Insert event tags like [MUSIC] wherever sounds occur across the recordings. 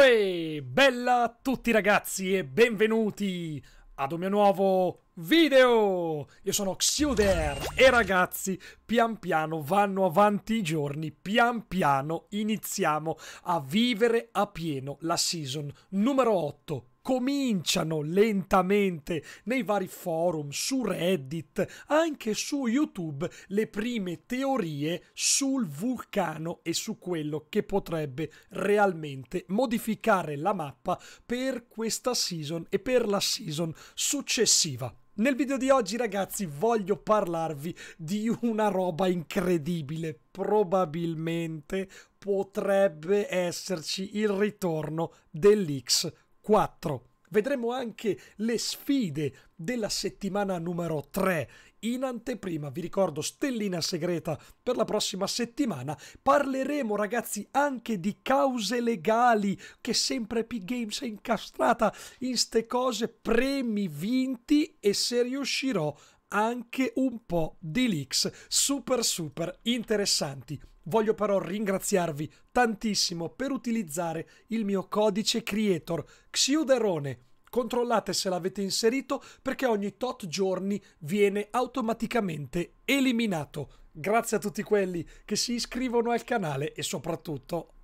Uè, bella a tutti ragazzi e benvenuti ad un mio nuovo video! Io sono Xuder e ragazzi, pian piano vanno avanti i giorni, pian piano iniziamo a vivere a pieno la season numero 8 cominciano lentamente nei vari forum, su Reddit, anche su YouTube, le prime teorie sul vulcano e su quello che potrebbe realmente modificare la mappa per questa season e per la season successiva. Nel video di oggi ragazzi voglio parlarvi di una roba incredibile, probabilmente potrebbe esserci il ritorno dell'X 4. Vedremo anche le sfide della settimana numero 3. In anteprima, vi ricordo, stellina segreta per la prossima settimana. Parleremo, ragazzi, anche di cause legali che sempre Epic Games è incastrata in ste cose, premi vinti e se riuscirò anche un po' di leaks super super interessanti. Voglio però ringraziarvi tantissimo per utilizzare il mio codice creator Xiuderone. Controllate se l'avete inserito perché ogni tot giorni viene automaticamente eliminato. Grazie a tutti quelli che si iscrivono al canale e soprattutto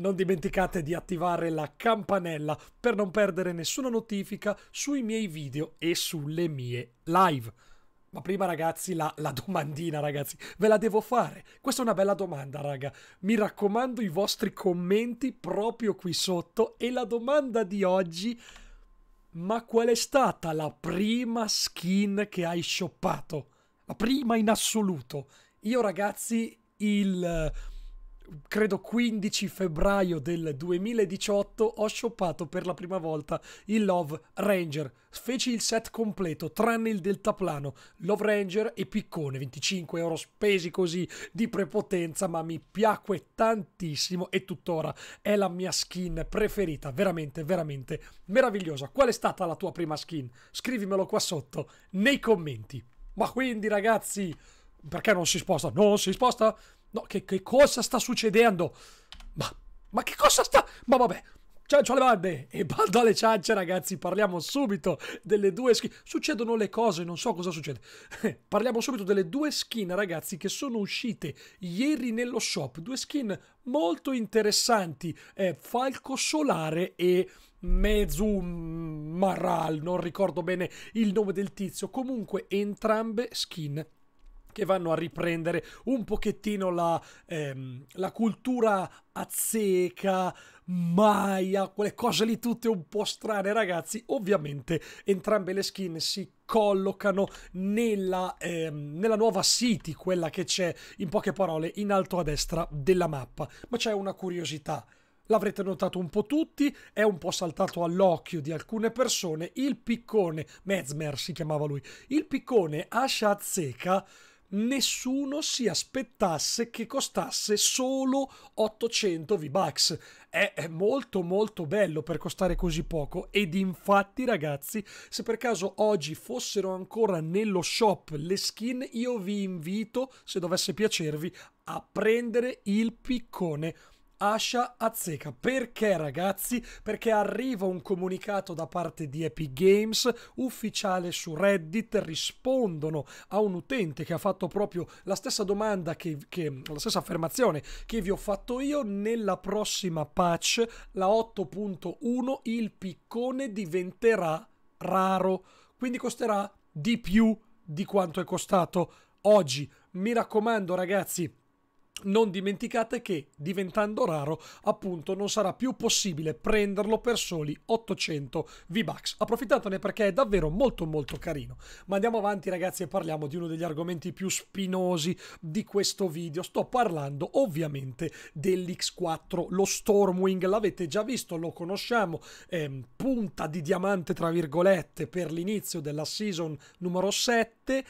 non dimenticate di attivare la campanella per non perdere nessuna notifica sui miei video e sulle mie live. Ma prima ragazzi, la, la, domandina ragazzi, ve la devo fare. Questa è una bella domanda raga. Mi raccomando i vostri commenti proprio qui sotto e la domanda di oggi... Ma qual è stata la prima skin che hai shoppato? La prima in assoluto. Io ragazzi, il credo 15 febbraio del 2018 ho shoppato per la prima volta il Love Ranger. Feci il set completo, tranne il deltaplano. Love Ranger e piccone, 25 euro spesi così di prepotenza, ma mi piacque tantissimo e tuttora è la mia skin preferita, veramente, veramente meravigliosa. Qual è stata la tua prima skin? Scrivimelo qua sotto nei commenti. Ma quindi ragazzi, perché non si sposta? Non si sposta? No, che, che cosa sta succedendo? Ma, ma che cosa sta... Ma vabbè, ciancio alle bande e bando alle ciance ragazzi, parliamo subito delle due skin. Succedono le cose, non so cosa succede. [LAUGHS] parliamo subito delle due skin ragazzi che sono uscite ieri nello shop. Due skin molto interessanti, eh, Falco Solare e... Mezum Maral, non ricordo bene il nome del tizio, comunque entrambe skin che vanno a riprendere un pochettino la, ehm, la cultura azteca, maya, quelle cose lì tutte un po' strane, ragazzi. Ovviamente entrambe le skin si collocano nella, ehm, nella nuova city, quella che c'è in poche parole in alto a destra della mappa. Ma c'è una curiosità. L'avrete notato un po' tutti, è un po' saltato all'occhio di alcune persone. Il piccone, Mezmer si chiamava lui, il piccone Asha Azeka nessuno si aspettasse che costasse solo 800 V-Bucks. È, molto molto bello per costare così poco ed infatti ragazzi, se per caso oggi fossero ancora nello shop le skin, io vi invito, se dovesse piacervi, a prendere il piccone Asha Azeka. Perché ragazzi? Perché arriva un comunicato da parte di Epic Games ufficiale su Reddit, rispondono a un utente che ha fatto proprio la stessa domanda, che, che, la stessa affermazione che vi ho fatto io, nella prossima patch, la 8.1, il piccone diventerà raro, quindi costerà di più di quanto è costato oggi. Mi raccomando ragazzi, non dimenticate che diventando raro appunto non sarà più possibile prenderlo per soli 800 V-Bucks. Approfittatene perché è davvero molto molto carino. Ma andiamo avanti ragazzi e parliamo di uno degli argomenti più spinosi di questo video. Sto parlando ovviamente dell'X4, lo Stormwing, l'avete già visto, lo conosciamo, ehm, punta di diamante tra virgolette per l'inizio della season numero 7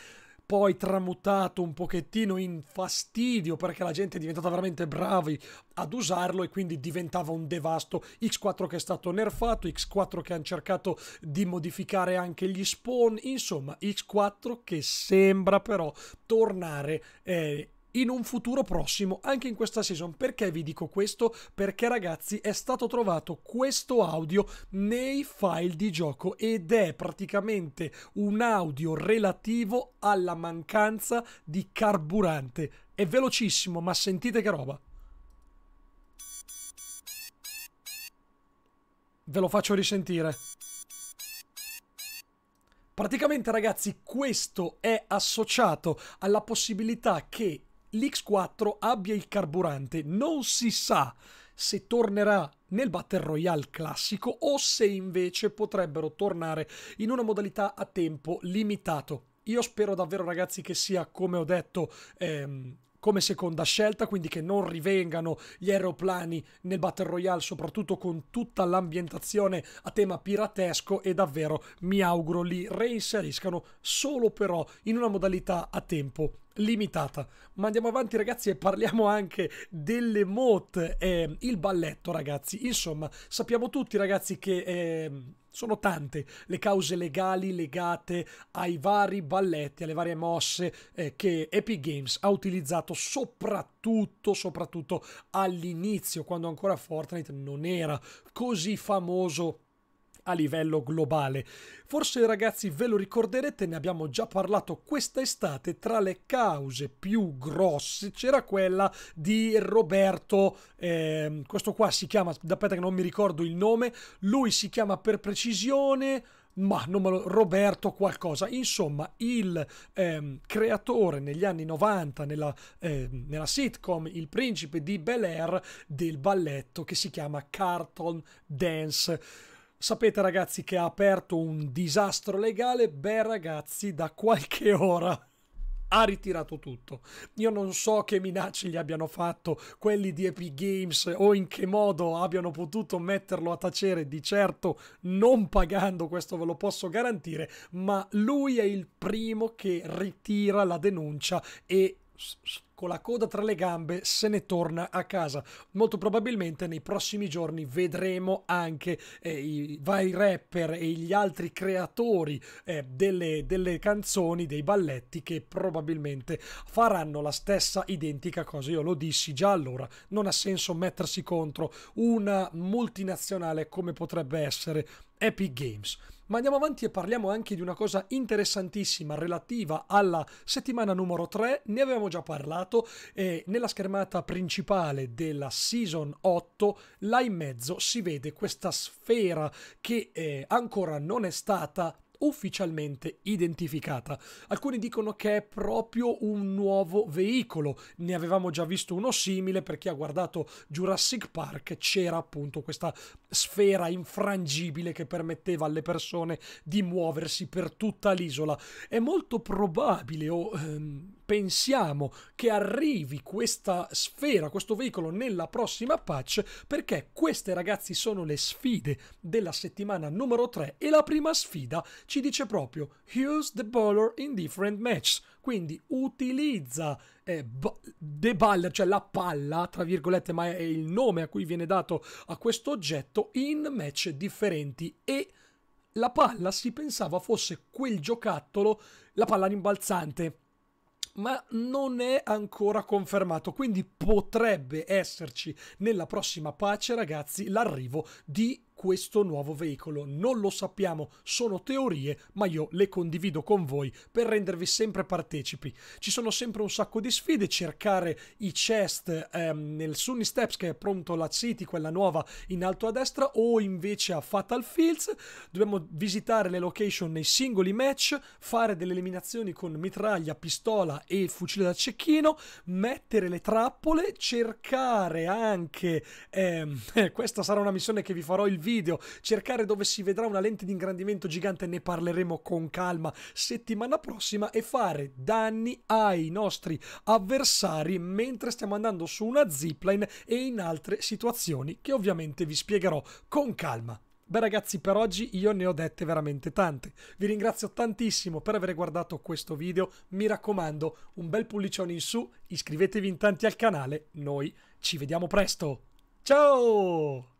poi tramutato un pochettino in fastidio perché la gente è diventata veramente bravi ad usarlo e quindi diventava un devasto. X4 che è stato nerfato, X4 che hanno cercato di modificare anche gli spawn, insomma X4 che sembra però tornare eh, in un futuro prossimo, anche in questa season. Perché vi dico questo? Perché ragazzi è stato trovato questo audio nei file di gioco ed è praticamente un audio relativo alla mancanza di carburante. È velocissimo, ma sentite che roba. Ve lo faccio risentire. Praticamente ragazzi questo è associato alla possibilità che l'X4 abbia il carburante. Non si sa se tornerà nel Battle Royale classico o se invece potrebbero tornare in una modalità a tempo limitato. Io spero davvero ragazzi che sia come ho detto ehm, come seconda scelta, quindi che non rivengano gli aeroplani nel Battle Royale, soprattutto con tutta l'ambientazione a tema piratesco e davvero mi auguro li reinseriscano solo però in una modalità a tempo limitata. Ma andiamo avanti ragazzi e parliamo anche delle mote, eh, il balletto ragazzi. Insomma, sappiamo tutti ragazzi che eh, sono tante le cause legali legate ai vari balletti, alle varie mosse eh, che Epic Games ha utilizzato soprattutto, soprattutto all'inizio, quando ancora Fortnite non era così famoso a livello globale. Forse ragazzi ve lo ricorderete, ne abbiamo già parlato questa estate, tra le cause più grosse c'era quella di Roberto, ehm, questo qua si chiama, aspetta che non mi ricordo il nome, lui si chiama per precisione ma non me lo, Roberto qualcosa. Insomma, il ehm, creatore negli anni 90 nella, ehm, nella sitcom Il principe di Bel Air del balletto che si chiama Carlton Dance. Sapete ragazzi che ha aperto un disastro legale? Beh ragazzi, da qualche ora ha ritirato tutto. Io non so che minacce gli abbiano fatto quelli di Epic Games o in che modo abbiano potuto metterlo a tacere, di certo non pagando, questo ve lo posso garantire, ma lui è il primo che ritira la denuncia e con la coda tra le gambe se ne torna a casa. Molto probabilmente nei prossimi giorni vedremo anche eh, i vari rapper e gli altri creatori eh, delle, delle canzoni, dei balletti che probabilmente faranno la stessa identica cosa. Io lo dissi già allora, non ha senso mettersi contro una multinazionale come potrebbe essere Epic Games. Ma andiamo avanti e parliamo anche di una cosa interessantissima relativa alla settimana numero 3. Ne avevamo già parlato e nella schermata principale della season 8, là in mezzo si vede questa sfera che eh, ancora non è stata ufficialmente identificata. Alcuni dicono che è proprio un nuovo veicolo. Ne avevamo già visto uno simile per chi ha guardato Jurassic Park, c'era appunto questa sfera infrangibile che permetteva alle persone di muoversi per tutta l'isola. È molto probabile o ehm, pensiamo che arrivi questa sfera, questo veicolo nella prossima patch perché queste ragazzi sono le sfide della settimana numero 3 e la prima sfida ci dice proprio use the baller in different matches. Quindi utilizza eh, the baller cioè la palla tra virgolette ma è il nome a cui viene dato a questo oggetto in match differenti. E la palla si pensava fosse quel giocattolo la palla rimbalzante ma non è ancora confermato, quindi potrebbe esserci nella prossima patch, ragazzi, l'arrivo di questo nuovo veicolo. Non lo sappiamo, sono teorie, ma io le condivido con voi per rendervi sempre partecipi. Ci sono sempre un sacco di sfide, cercare i chest ehm, nel Sunny Steps che è pronto la City, quella nuova in alto a destra, o invece a Fatal Fields. Dobbiamo visitare le location nei singoli match, fare delle eliminazioni con mitraglia, pistola e fucile da cecchino, mettere le trappole, cercare anche, ehm, [LAUGHS] questa sarà una missione che vi farò il video, cercare dove si vedrà una lente di ingrandimento gigante, ne parleremo con calma settimana prossima e fare danni ai nostri avversari mentre stiamo andando su una zipline e in altre situazioni che ovviamente vi spiegherò con calma. Beh ragazzi, per oggi io ne ho dette veramente tante. Vi ringrazio tantissimo per aver guardato questo video. Mi raccomando, un bel pollicione in su, iscrivetevi in tanti al canale. Noi ci vediamo presto. Ciao!